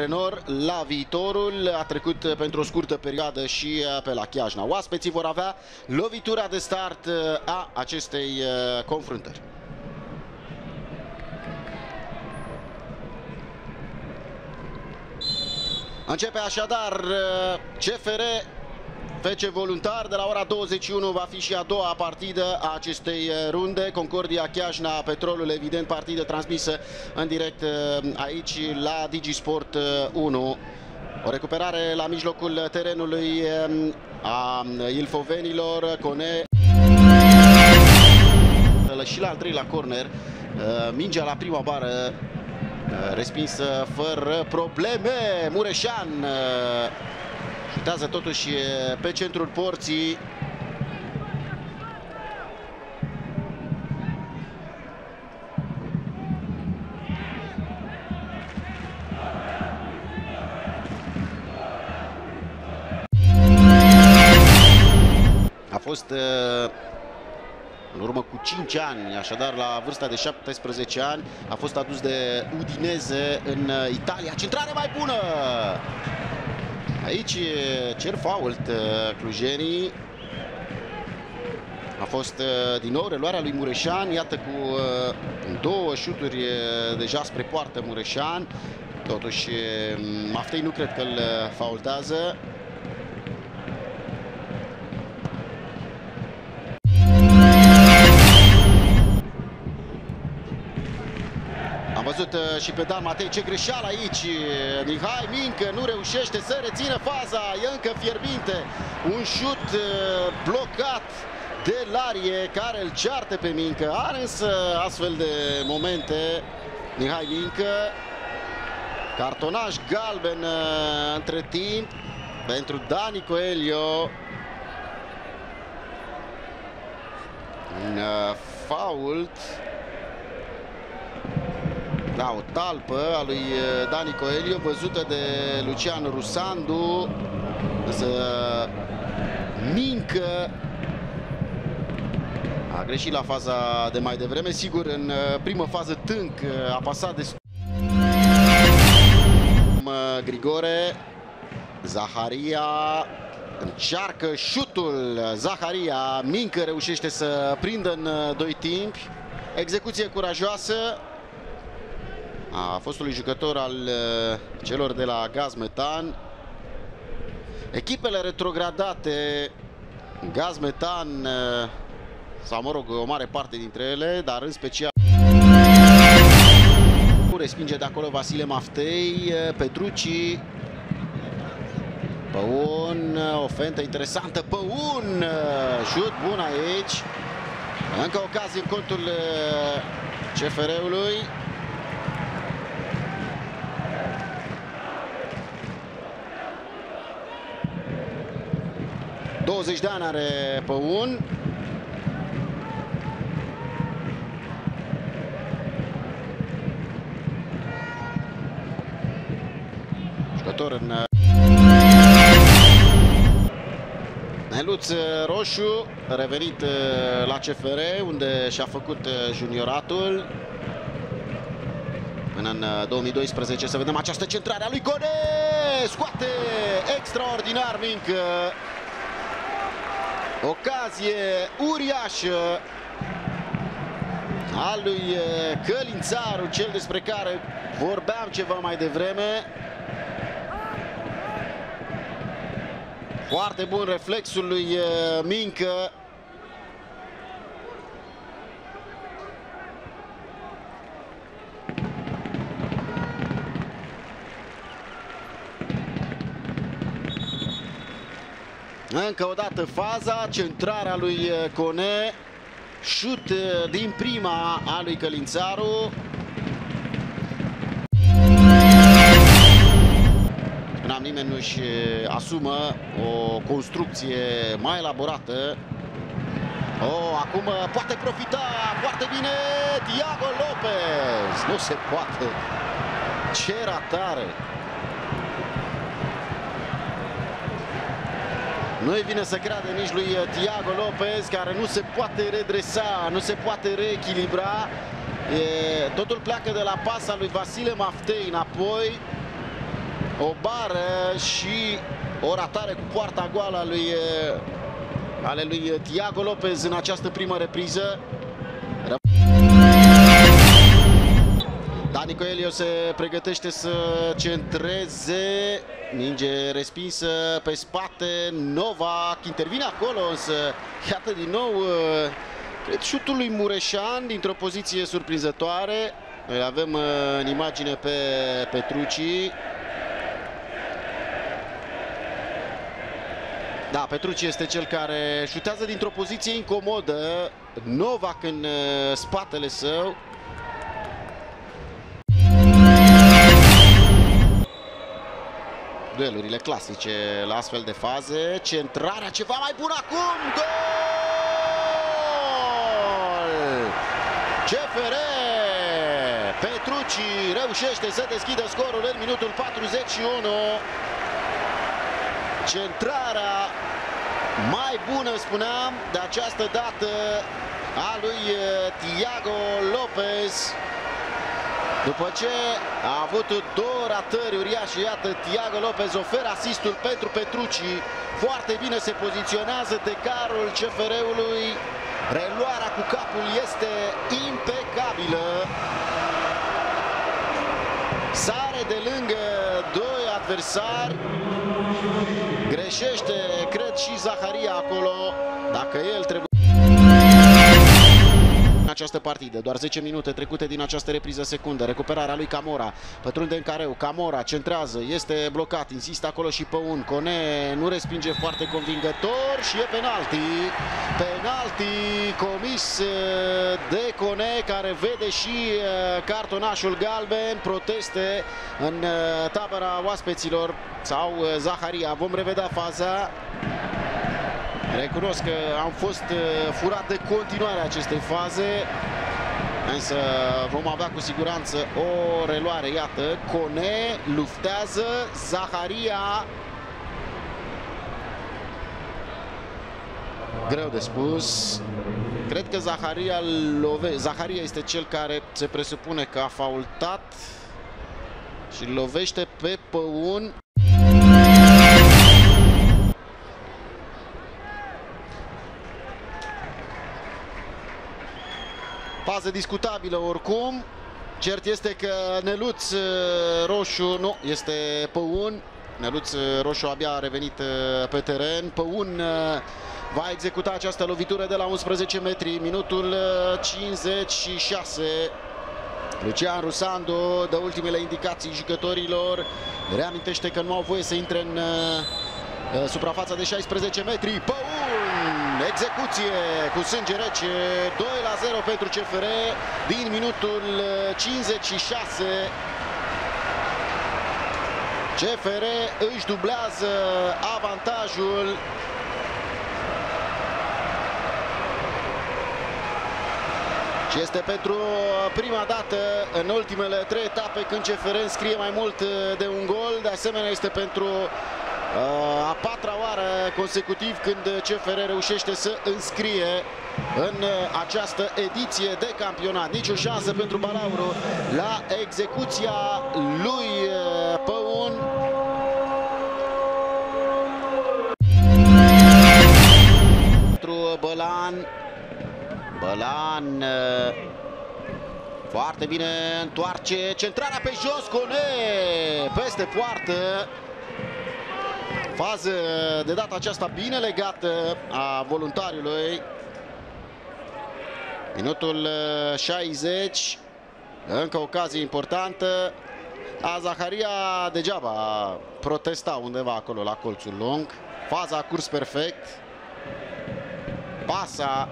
antrenor la viitorul. A trecut pentru o scurtă perioadă și pe la Chiajna. Oaspeții vor avea lovitura de start a acestei confruntări. Începe așadar CFR FC Voluntar de la ora 21 va fi și a doua partidă a acestei uh, runde. Concordia Chiajna, Petrolul, evident, partidă transmisă în direct uh, aici la Digisport 1. Uh, o recuperare la mijlocul terenului um, a Ilfovenilor, Cone și la al treilea corner. Mingea la prima bară respinsă fără probleme. Mureșan Șutează totuși pe centrul porții. A fost în urmă cu 5 ani, așadar la vârsta de 17 ani, a fost adus de Udineze în Italia. Centrare mai bună! Aici cer fault clujenii. A fost din nou reluarea lui Mureșan, iată cu două șuturi deja spre poartă Mureșan. Totuși Maftei nu cred că îl faultează. Văzut uh, și pe Dan Matei ce greșeală aici. Mihai Mincă nu reușește să rețină faza, e încă fierbinte. Un șut uh, blocat de Larie care îl ceartă pe Mincă. Are însă astfel de momente Mihai Mincă. Cartonaj galben uh, între timp pentru Dani Coelho. Un fault da, o talpă a lui eh, Dani Coelho, văzută de Lucian Rusandu. Însă Mincă a greșit la faza de mai devreme. Sigur, în eh, primă fază Tânc eh, a pasat de Grigore, Zaharia încearcă șutul. Zaharia, Mincă reușește să prindă în doi timpi. Execuție curajoasă a fostului jucător al uh, celor de la Gaz Metan. Echipele retrogradate, Gaz Metan, uh, sau mă rog, o mare parte dintre ele, dar în special respinge de acolo Vasile Maftei, uh, Petrucci, Păun, o fentă interesantă, Păun, șut bun aici, încă ocazie în contul CFR-ului. 20 de ani are Păun. Jucător în Neluț Roșu, revenit uh, la CFR, unde și-a făcut uh, junioratul. Până în 2012 uh, să vedem această centrare a lui Gone! Scoate extraordinar Mincă Ocazie uriașă al lui Călințaru, cel despre care vorbeam ceva mai devreme. Foarte bun reflexul lui Mincă. Încă o dată faza, centrarea lui uh, Cone, șut uh, din prima a lui Călințaru. Până am nimeni nu-și uh, asumă o construcție mai elaborată. Oh, acum poate profita foarte bine Diago Lopez. Nu se poate. Ce ratare! Nu-i vine să creadă nici lui Tiago Lopez, care nu se poate redresa, nu se poate reechilibra. E, totul pleacă de la pasa lui Vasile Maftei înapoi. o bară și o ratare cu poarta goală a lui, ale lui Tiago Lopez în această primă repriză. Dani Coelho se pregătește să centreze. Minge respinsă pe spate. Novak intervine acolo, însă iată din nou cred șutul lui Mureșan dintr-o poziție surprinzătoare. Îl avem în imagine pe Petrucci. Da, Petrucci este cel care șutează dintr-o poziție incomodă. Novak în spatele său. Duelurile clasice la astfel de faze. Centrarea ceva mai bună acum. Gol! CFR! Petrucci reușește să deschidă scorul în minutul 41. Centrarea mai bună, spuneam, de această dată a lui Tiago Lopez. După ce a avut două ratări uriașe, iată, Tiago Lopez oferă asistul pentru Petrucci. Foarte bine se poziționează decarul CFR-ului. Reluarea cu capul este impecabilă. Sare de lângă doi adversari. Greșește, cred, și Zaharia acolo. Dacă el trebuie această partidă. Doar 10 minute trecute din această repriză secundă. Recuperarea lui Camora. Pătrunde în careu. Camora centrează. Este blocat. Insistă acolo și pe un. Cone nu respinge foarte convingător și e penalti. Penalti comis uh, de Cone care vede și uh, cartonașul galben. Proteste în uh, tabăra oaspeților sau Zaharia. Vom revedea faza. Recunosc că am fost uh, furat de continuare acestei faze, însă vom avea cu siguranță o reluare. Iată, Cone luftează, Zaharia greu de spus. Cred că Zaharia, love... Zaharia este cel care se presupune că a faultat și lovește pe Păun. Fază discutabilă oricum. Cert este că Neluț uh, Roșu, nu, este Păun. Neluț uh, Roșu abia a revenit uh, pe teren. Păun va executa această lovitură de la 11 metri. Minutul 56. Lucian Rusandu dă ultimele indicații jucătorilor. Reamintește că nu au voie să intre în suprafața de 16 metri. Păun! Execuție cu sânge rece, 2 la 0 pentru CFR din minutul 56. CFR își dublează avantajul Și este pentru prima dată în ultimele trei etape când CFR înscrie mai mult de un gol. De asemenea este pentru Uh, a patra oară consecutiv când CFR reușește să înscrie în uh, această ediție de campionat. Nici o șansă pentru Balauru la execuția lui uh, Păun. Pentru Bălan. Bălan foarte bine întoarce centrarea pe jos, Cone peste poartă. Fază de data aceasta bine legată a voluntariului. Minutul 60. Uh, Încă ocazie importantă. A Zaharia degeaba protesta undeva acolo la colțul lung. Faza a curs perfect. Pasa